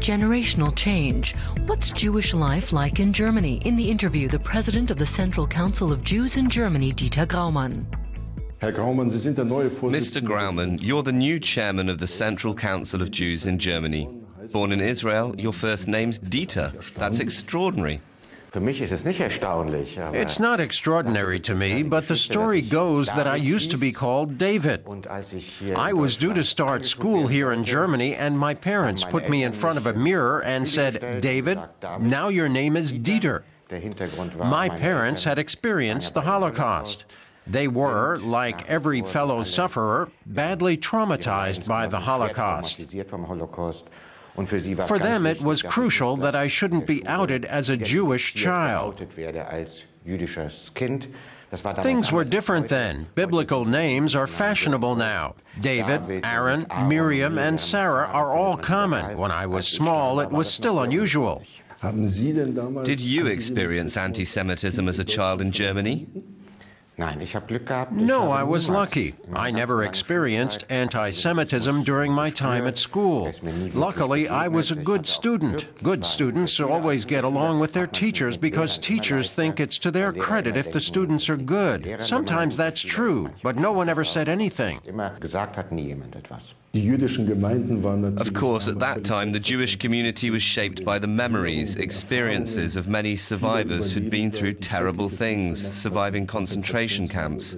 Generational change. What's Jewish life like in Germany? In the interview, the president of the Central Council of Jews in Germany, Dieter Graumann. Mr. Graumann, you're the new chairman of the Central Council of Jews in Germany. Born in Israel, your first name's Dieter. That's extraordinary. It's not extraordinary to me, but the story goes that I used to be called David. I was due to start school here in Germany, and my parents put me in front of a mirror and said, David, now your name is Dieter. My parents had experienced the Holocaust. They were, like every fellow sufferer, badly traumatized by the Holocaust. For them, it was crucial that I shouldn't be outed as a Jewish child. Things were different then. Biblical names are fashionable now. David, Aaron, Miriam, and Sarah are all common. When I was small, it was still unusual. Did you experience anti Semitism as a child in Germany? No, I was lucky. I never experienced anti Semitism during my time at school. Luckily, I was a good student. Good students always get along with their teachers because teachers think it's to their credit if the students are good. Sometimes that's true, but no one ever said anything. Of course, at that time, the Jewish community was shaped by the memories, experiences of many survivors who'd been through terrible things, surviving concentration camps.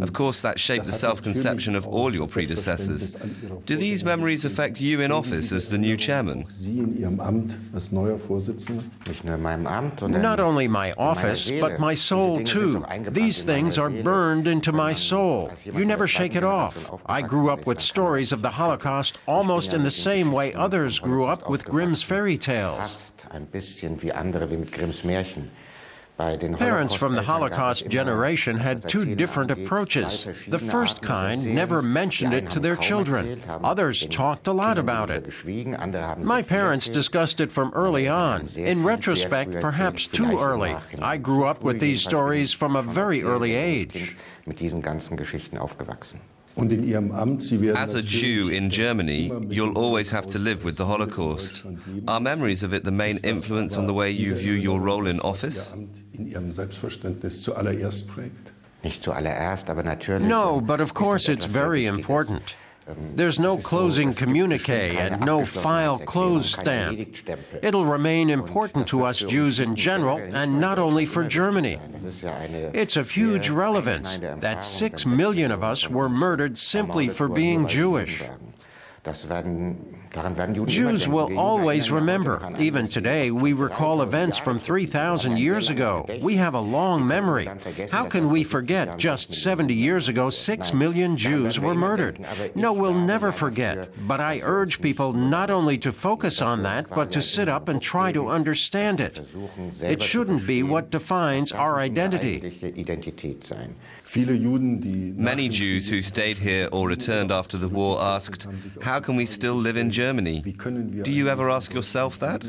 Of course, that shaped the self conception of all your predecessors. Do these memories affect you in office as the new chairman? Not only my office, but my soul too. These things are burned into my soul. You never shake it off. I grew up with stories of the Holocaust almost in the same way others grew up with Grimm's fairy tales. Parents from the Holocaust generation had two different approaches. The first kind never mentioned it to their children. Others talked a lot about it. My parents discussed it from early on. In retrospect, perhaps too early. I grew up with these stories from a very early age. As a Jew in Germany, you'll always have to live with the Holocaust. Are memories of it the main influence on the way you view your role in office? No, but of course it's very important. There's no closing communique and no file close stamp. It'll remain important to us Jews in general and not only for Germany. It's of huge relevance that six million of us were murdered simply for being Jewish. Jews will always remember. Even today, we recall events from 3,000 years ago. We have a long memory. How can we forget just 70 years ago, 6 million Jews were murdered? No, we'll never forget. But I urge people not only to focus on that, but to sit up and try to understand it. It shouldn't be what defines our identity. Many Jews who stayed here or returned after the war asked, How can we still live in Germany? Do you ever ask yourself that?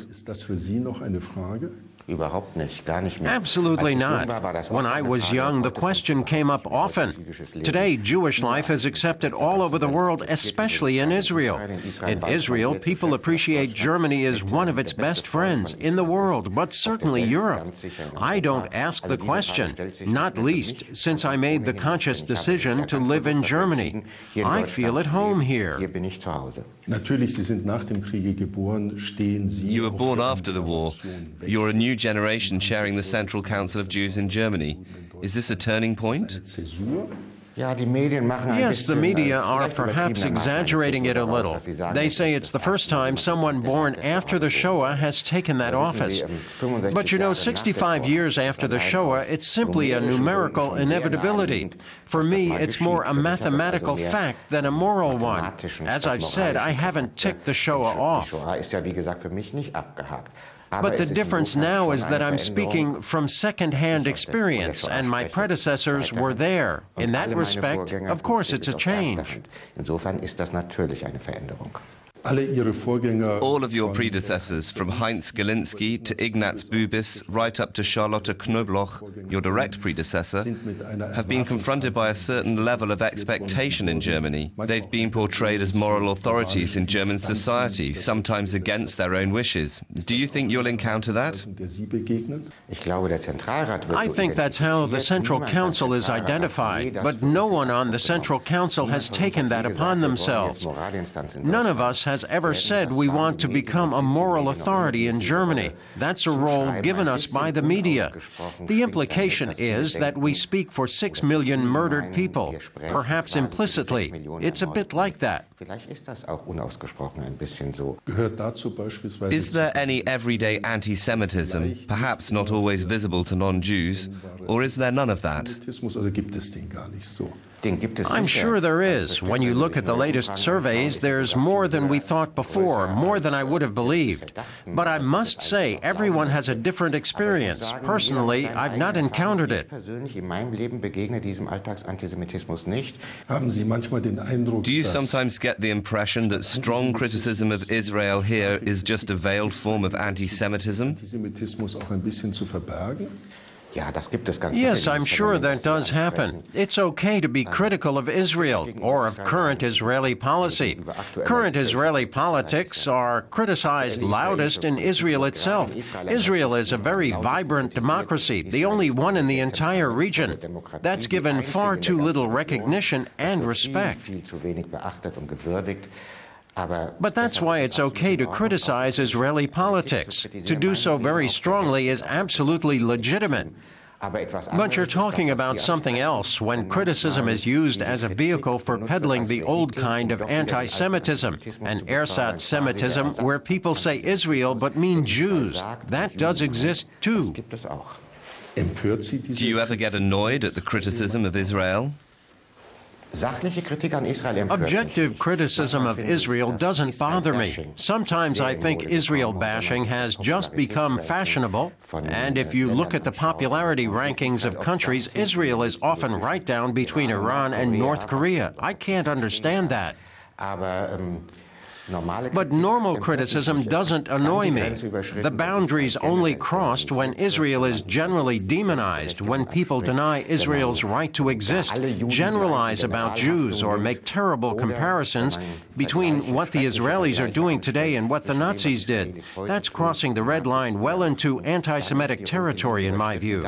Absolutely not. When I was young, the question came up often. Today, Jewish life is accepted all over the world, especially in Israel. In Israel, people appreciate Germany as one of its best friends in the world, but certainly Europe. I don't ask the question, not least since I made the conscious decision to live in Germany. I feel at home here. You were born after the war. You're a new generation chairing the Central Council of Jews in Germany. Is this a turning point? Yes, the media are perhaps exaggerating it a little. They say it's the first time someone born after the Shoah has taken that office. But you know, 65 years after the Shoah, it's simply a numerical inevitability. For me, it's more a mathematical fact than a moral one. As I've said, I haven't ticked the Shoah off. But the difference now is that I'm speaking from second-hand experience, and my predecessors were there. In that respect, of course, it's a change. All of your predecessors, from Heinz Galinski to Ignatz Bubis, right up to Charlotte Knobloch, your direct predecessor, have been confronted by a certain level of expectation in Germany. They've been portrayed as moral authorities in German society, sometimes against their own wishes. Do you think you'll encounter that? I think that's how the Central Council is identified, but no one on the Central Council has taken that upon themselves. None of us has ever said we want to become a moral authority in Germany. That's a role given us by the media. The implication is that we speak for six million murdered people, perhaps implicitly. It's a bit like that. Is there any everyday anti Semitism, perhaps not always visible to non Jews, or is there none of that? I'm sure there is. When you look at the latest surveys, there's more than we thought before, more than I would have believed. But I must say, everyone has a different experience. Personally, I've not encountered it. Do you sometimes get the impression that strong criticism of Israel here is just a veiled form of anti Semitism? Yes, I'm sure that does happen. It's okay to be critical of Israel or of current Israeli policy. Current Israeli politics are criticized loudest in Israel itself. Israel is a very vibrant democracy, the only one in the entire region. That's given far too little recognition and respect. But that's why it's okay to criticize Israeli politics. To do so very strongly is absolutely legitimate. But you're talking about something else when criticism is used as a vehicle for peddling the old kind of anti Semitism, an ersatz Semitism where people say Israel but mean Jews. That does exist too. Do you ever get annoyed at the criticism of Israel? Objective criticism of Israel doesn't bother me. Sometimes I think Israel bashing has just become fashionable, and if you look at the popularity rankings of countries, Israel is often right down between Iran and North Korea. I can't understand that. But normal criticism doesn't annoy me. The boundaries only crossed when Israel is generally demonized, when people deny Israel's right to exist, generalize about Jews, or make terrible comparisons between what the Israelis are doing today and what the Nazis did. That's crossing the red line well into anti Semitic territory, in my view.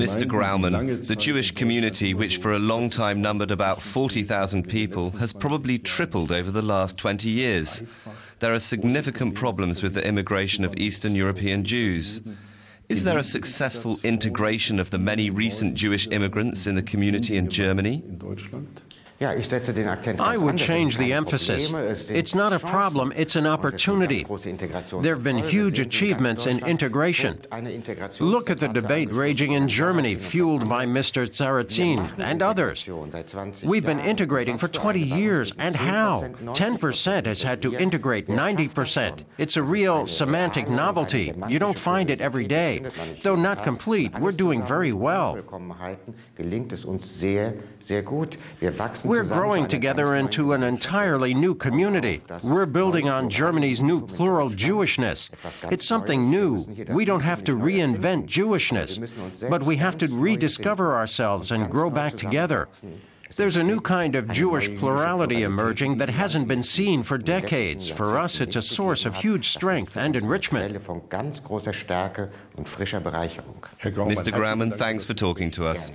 Mr. Graumann, the Jewish community, which for a long time numbered about 40,000 people, has probably tripled over the last 20 years. There are significant problems with the immigration of Eastern European Jews. Is there a successful integration of the many recent Jewish immigrants in the community in Germany? I would change the emphasis. It's not a problem, it's an opportunity. There have been huge achievements in integration. Look at the debate raging in Germany, fueled by Mr. Sarrazin and others. We've been integrating for 20 years, and how? 10% has had to integrate 90%. It's a real semantic novelty. You don't find it every day. Though not complete, we're doing very well. We're growing together into an entirely new community. We're building on Germany's new plural Jewishness. It's something new. We don't have to reinvent Jewishness, but we have to rediscover ourselves and grow back together. There's a new kind of Jewish plurality emerging that hasn't been seen for decades. For us, it's a source of huge strength and enrichment. Mr. Graumann, thanks for talking to us.